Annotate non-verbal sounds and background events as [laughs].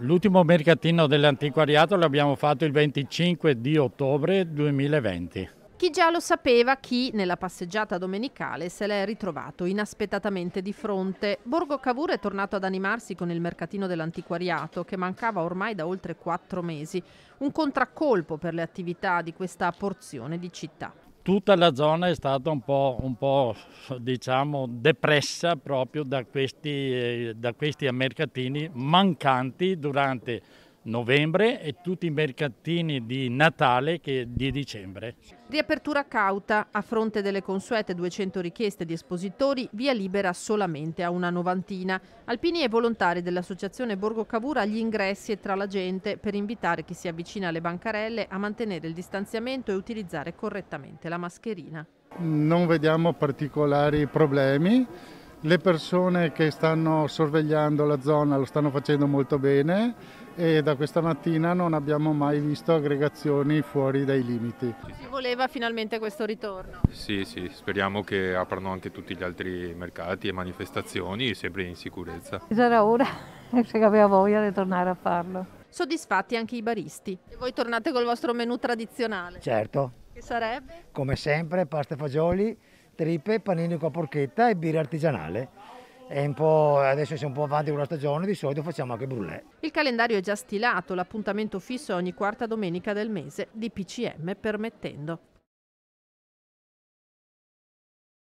L'ultimo mercatino dell'antiquariato l'abbiamo fatto il 25 di ottobre 2020. Chi già lo sapeva, chi nella passeggiata domenicale se l'è ritrovato inaspettatamente di fronte. Borgo Cavour è tornato ad animarsi con il mercatino dell'antiquariato che mancava ormai da oltre quattro mesi, un contraccolpo per le attività di questa porzione di città. Tutta la zona è stata un po', un po' diciamo, depressa proprio da questi, da questi mercatini mancanti durante novembre e tutti i mercatini di Natale che di dicembre. Riapertura cauta, a fronte delle consuete 200 richieste di espositori, via libera solamente a una novantina. Alpini e volontari dell'Associazione Borgo Cavour agli ingressi e tra la gente per invitare chi si avvicina alle bancarelle a mantenere il distanziamento e utilizzare correttamente la mascherina. Non vediamo particolari problemi. Le persone che stanno sorvegliando la zona lo stanno facendo molto bene e da questa mattina non abbiamo mai visto aggregazioni fuori dai limiti. Si voleva finalmente questo ritorno? Sì, sì, speriamo che aprano anche tutti gli altri mercati e manifestazioni, sempre in sicurezza. Era ora, [laughs] se aveva voglia di tornare a farlo. Soddisfatti anche i baristi. E voi tornate col vostro menù tradizionale? Certo. Che sarebbe? Come sempre, pasta e fagioli, tripe, panini con porchetta e birra artigianale. adesso siamo un po' avanti con la stagione, di solito facciamo anche brullè. Il calendario è già stilato, l'appuntamento fisso ogni quarta domenica del mese, di PCM permettendo.